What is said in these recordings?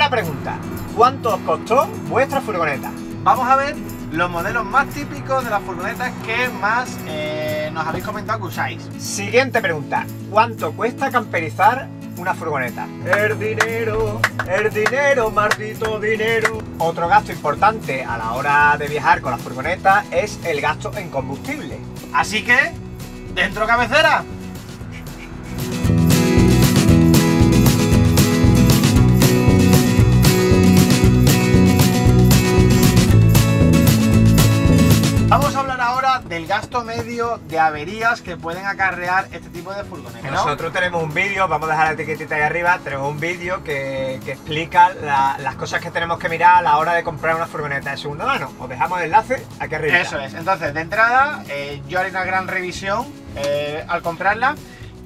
Primera pregunta. ¿Cuánto os costó vuestra furgoneta? Vamos a ver los modelos más típicos de las furgonetas que más eh, nos habéis comentado que usáis. Siguiente pregunta. ¿Cuánto cuesta camperizar una furgoneta? El dinero, el dinero, maldito dinero. Otro gasto importante a la hora de viajar con la furgoneta es el gasto en combustible. Así que, dentro cabecera. Medio de averías que pueden acarrear este tipo de furgonetas. ¿no? Nosotros tenemos un vídeo, vamos a dejar la etiquetita ahí arriba, tenemos un vídeo que, que explica la- las cosas que tenemos que mirar a la hora de comprar una furgoneta de segunda mano. Os dejamos el enlace aquí arriba. Eso es. Entonces, de entrada, eh, yo haré una gran revisión eh, al comprarla.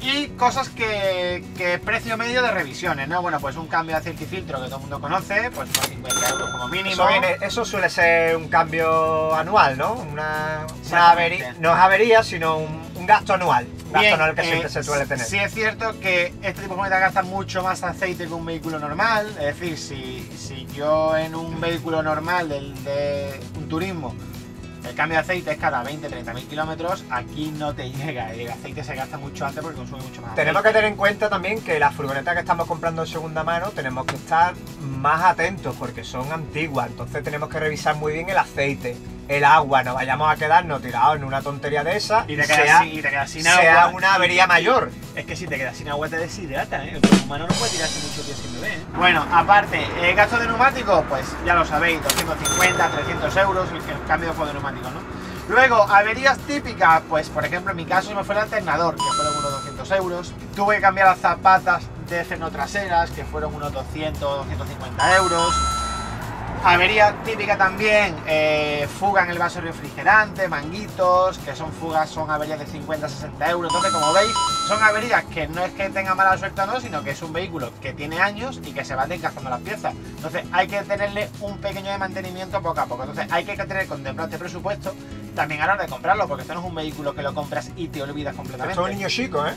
Y cosas que, que precio medio de revisiones, ¿no? Bueno, pues un cambio de aceite y filtro que todo el mundo conoce, pues unos 50 euros como mínimo. Eso, viene- eso suele ser un cambio anual, ¿no? Una, avería, no es avería, sino un, un gasto anual. Un gasto Bien, anual que eh, siempre se suele tener. Sí es cierto que este tipo de furgoneta gasta mucho más aceite que un vehículo normal. Es decir, si, si yo en un vehículo normal del- de un turismo el cambio de aceite es cada 20-30 mil kilómetros, aquí no te llega. El aceite se gasta mucho antes porque consume mucho más Tenemos que tener en cuenta también que las furgonetas que estamos comprando de segunda mano tenemos que estar más atentos porque son antiguas, entonces tenemos que revisar muy bien el aceite, el agua, no vayamos a quedarnos tirados en una tontería de esa Y te sea, quedas, sin, y te quedas sin sea agua. una avería mayor. Es que si te quedas sin agua te deshidrata, ¿eh? El cuerpo humano no puede tirarse mucho tiempo sin beber, ¿eh? Bueno, aparte, el gasto de neumáticos, pues ya lo sabéis, 250, 300 euros el, el cambio de juego de neumáticos, ¿no? Luego, averías típicas, pues por ejemplo en mi caso se me fue el alternador, que fueron unos 200 euros. Tuve que cambiar las zapatas de freno traseras, que fueron unos 200, 250 euros. Avería típica también, eh, fuga en el vaso refrigerante, manguitos, que son fugas, son averías de 50 60 euros. Entonces, como veis, son averías que no es que tenga mala suerte o no, sino que es un vehículo que tiene años y que se van desgastando las piezas. Entonces, hay que tenerle un pequeño de mantenimiento poco a poco. Entonces, hay que tener contemplado este presupuesto también a la hora de comprarlo, porque esto no es un vehículo que lo compras y te olvidas completamente. Esto es un niño chico, ¿eh?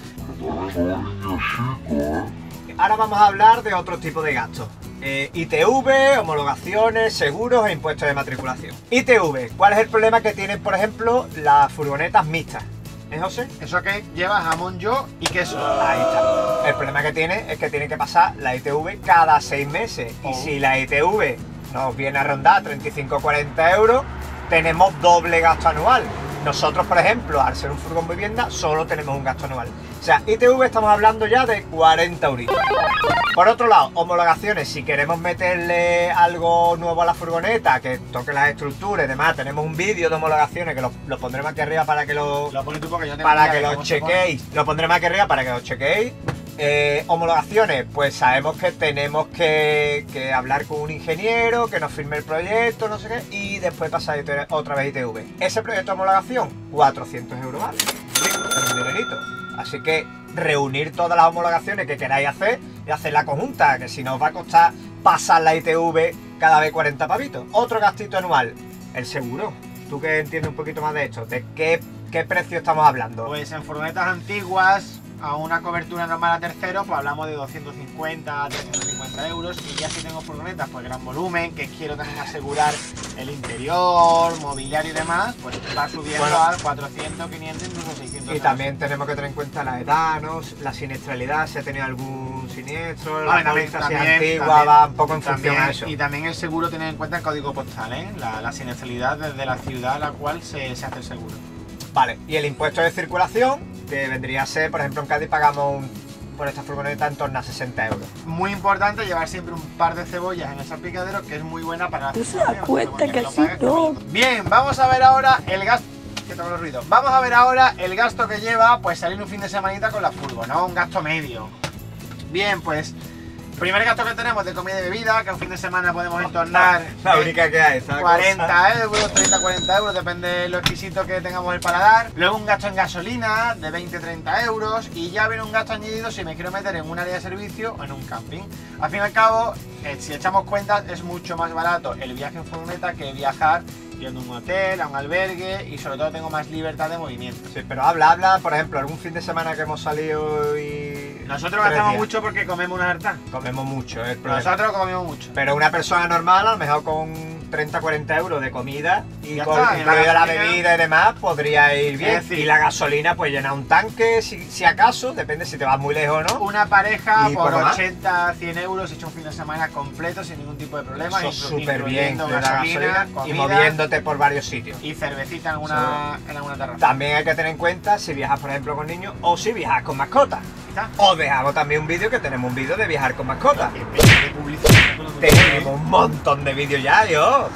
Ahora vamos a hablar de otro tipo de gastos. Eh, ITV, homologaciones, seguros e impuestos de matriculación. ITV, ¿cuál es el problema que tienen, por ejemplo, las furgonetas mixtas? ¿Eh, José? Eso que lleva jamón yo y queso. Ahí está. El problema que tiene es que tiene que pasar la ITV cada seis meses. Y Oh. si la ITV nos viene a rondar 35-40 euros, tenemos doble gasto anual. Nosotros, por ejemplo, al ser un furgón vivienda, solo tenemos un gasto anual. O sea, ITV estamos hablando ya de 40 euros. Por otro lado, homologaciones, si queremos meterle algo nuevo a la furgoneta, que toque las estructuras y demás, tenemos un vídeo de homologaciones que lo, lo pondremos aquí arriba para que lo, Lo para que de lo chequéis. Lo pondremos aquí arriba para que lo chequéis. Eh, homologaciones, pues sabemos que tenemos que, hablar con un ingeniero, que nos firme el proyecto, no sé qué, y después pasar otra vez ITV. Ese proyecto de homologación, 400 euros. Sí, es un dinerito. Así que reunir todas las homologaciones que queráis hacer y hacer la conjunta, que si no os va a costar pasar la ITV cada vez 40 pavitos. Otro gastito anual, el seguro. Tú que entiendes un poquito más de esto, ¿de qué, qué precio estamos hablando? Pues en furgonetas antiguas, a una cobertura normal a tercero, pues hablamos de 250 350 euros. Y ya si tengo furgonetas, pues gran volumen, que quiero también asegurar el interior, mobiliario y demás, pues va subiendo Bueno. a 400, 500, incluso 600 Y euros. también tenemos que tener en cuenta la edad, ¿no? la siniestralidad, si ha tenido algún siniestro, Vale, la póliza también- antigua, también- va un poco en también- función a eso. Y también el seguro tener en cuenta el código postal, ¿eh? la, la siniestralidad desde la ciudad a la cual se, se hace el seguro. Vale, y el impuesto de circulación, que vendría a ser, por ejemplo, en Cádiz pagamos un- por esta furgoneta en torno a 60 euros. Muy importante llevar siempre un par de cebollas en el salpicadero, que es muy buena para ¿Tú se das circulación, cuenta que así no? Bien, vamos a ver ahora el gasto. Que tengo los ruidos. Vamos a ver ahora el gasto que lleva pues salir un fin de semanita con la furgo, ¿no? Un gasto medio. Bien, pues. Primer gasto que tenemos de comida y bebida, que un fin de semana podemos entornar. La de única que hay, ¿sabes? 40 euros, 30, 40 euros, depende de lo exquisito que tengamos el paladar. Luego un gasto en gasolina de 20, 30 euros. Y ya viene un gasto añadido si me quiero meter en un área de servicio o en un camping. Al fin y al cabo, eh, si echamos cuentas, es mucho más barato el viaje en furgoneta que viajar yendo a un hotel, a un albergue y sobre todo tengo más libertad de movimiento. Sí, pero habla, habla, por ejemplo, algún fin de semana que hemos salido y Nosotros gastamos días. mucho porque comemos una harta. Comemos mucho, es el problema. Nosotros comemos mucho. Pero una persona normal, a lo mejor con 30-40 euros de comida y con está, y la incluida la, gasolina- bebida y demás, podría ir bien. y la gasolina, pues llenar un tanque, si, si acaso, depende si te vas muy lejos o no. Una pareja ¿Y por más? 80, 100 euros, hecho un fin de semana completo sin ningún tipo de problema. Eso súper bien, gasolina, gasolina y moviéndote por varios sitios. y cervecita en alguna, en alguna terraza. También hay que tener en cuenta si viajas, por ejemplo, con niños o si viajas con mascotas. Quizá. Os dejamos también un vídeo que tenemos un vídeo de viajar con mascotas. De publicidad con Tenemos un montón de vídeos ya, yo.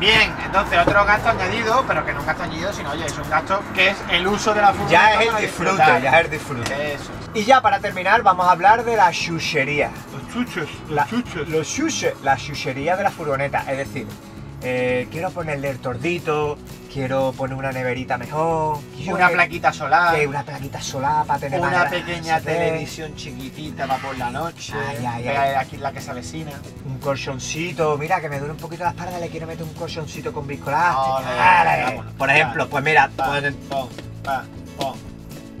Bien, entonces otro gasto añadido, pero que no es un gasto añadido, sino oye, es un gasto que es el uso de la furgoneta. Ya es el disfrute, ya es el disfrute. Eso. Y ya para terminar, vamos a hablar de la chuchería. Los chuchos, La, los chuche, la chuchería de la furgoneta. Es decir, eh, quiero ponerle el tordito, quiero poner una neverita mejor, quiero Una que- plaquita solar, que una plaquita solar para tener una pequeña televisión chiquitita para por la noche, Ay, ay, ay. aquí la que se avecina. Un colchoncito, mira que me duele un poquito la espalda, le quiero meter un colchoncito con vámonos. Por ejemplo, pues mira, Pa, pues.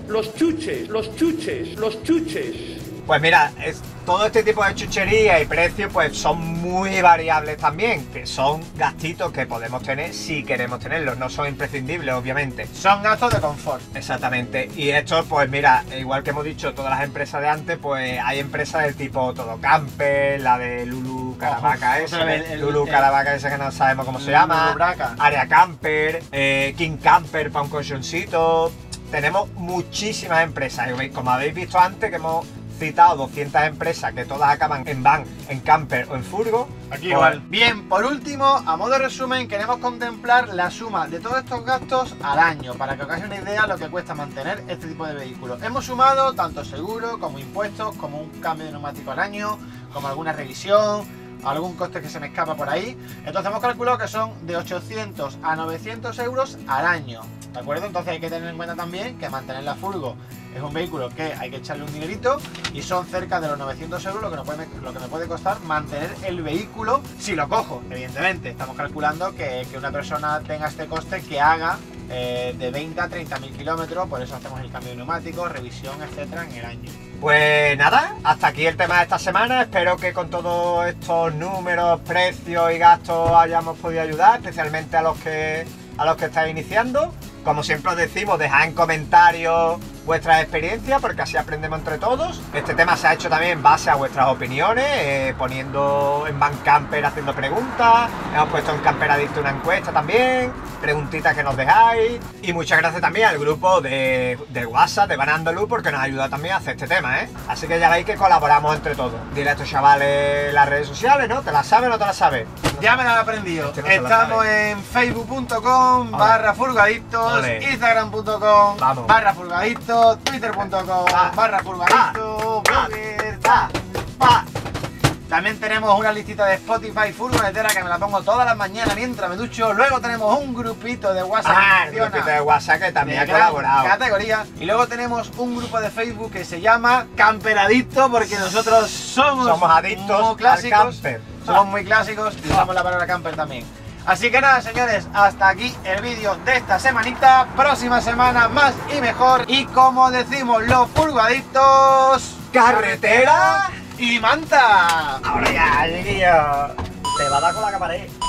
Los chuches, los chuches, los chuches. Pues mira, es- todo este tipo de chuchería y precios pues son muy variables también, que son gastitos que podemos tener si queremos tenerlos, no son imprescindibles obviamente. Son gastos de confort. Exactamente, y esto pues mira, igual que hemos dicho todas las empresas de antes, pues hay empresas del tipo Todo Camper, la de Lulu Caravaca Ojo, el- Lulu el- Caravaca ese que no sabemos cómo se llama. Área Camper, eh, King Camper para un colchoncito, tenemos muchísimas empresas, y como habéis visto antes que hemos citado 200 empresas que todas acaban en van, en camper o en furgo. Aquí pues, igual. Bien, por último, a modo de resumen, queremos contemplar la suma de todos estos gastos al año, para que os hagáis una idea de lo que cuesta mantener este tipo de vehículos. Hemos sumado tanto seguro como impuestos, como un cambio de neumático al año, como alguna revisión, algún coste que se me escapa por ahí. Entonces hemos calculado que son de 800 a 900 euros al año. ¿De acuerdo? Entonces hay que tener en cuenta también que mantener la furgo es un vehículo que hay que echarle un dinerito y son cerca de los 900 euros lo que, me puede costar mantener el vehículo si lo cojo, evidentemente. Estamos calculando que, una persona tenga este coste que haga eh, de 20 a 30 mil kilómetros, por eso hacemos el cambio de neumáticos, revisión, etcétera, en el año. Pues nada, hasta aquí el tema de esta semana. Espero que con todos estos números, precios y gastos hayamos podido ayudar, especialmente a los que a los que estáis iniciando. Como siempre os decimos, dejad en comentarios vuestras experiencias porque así aprendemos entre todos. Este tema se ha hecho también en base a vuestras opiniones, eh, poniendo en Van Camper haciendo preguntas. Hemos puesto en Camper Adicto una encuesta también, preguntitas que nos dejáis. Y muchas gracias también al grupo de, de WhatsApp de Van Andaluz porque nos ayuda también a hacer este tema, ¿eh? Así que ya veis que colaboramos entre todos. Dile a estos chavales las redes sociales, ¿no? ¿Te las sabes o no te las sabes? Ya me lo he aprendido. Este no Estamos en facebook.com barra furgadictos, instagram.com barra furgadictos, twitter.com Va. barra blogger, Va, va. También tenemos una listita de Spotify furgonetera que me la pongo todas las mañanas mientras me ducho. Luego tenemos un grupito de WhatsApp Ah, el grupito de WhatsApp que también ha colaborado. categoría. Y luego tenemos un grupo de Facebook que se llama Camperadicto porque nosotros somos, Somos adictos muy al clásicos. camper. Somos muy clásicos y usamos la palabra camper también. Así que nada, señores, hasta aquí el vídeo de esta semanita. Próxima semana más y mejor. Y como decimos los furgadictos... Carretera. y manta. Ahora ya, chiquillo. Te va a dar con la camarera.